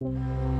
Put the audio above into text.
Música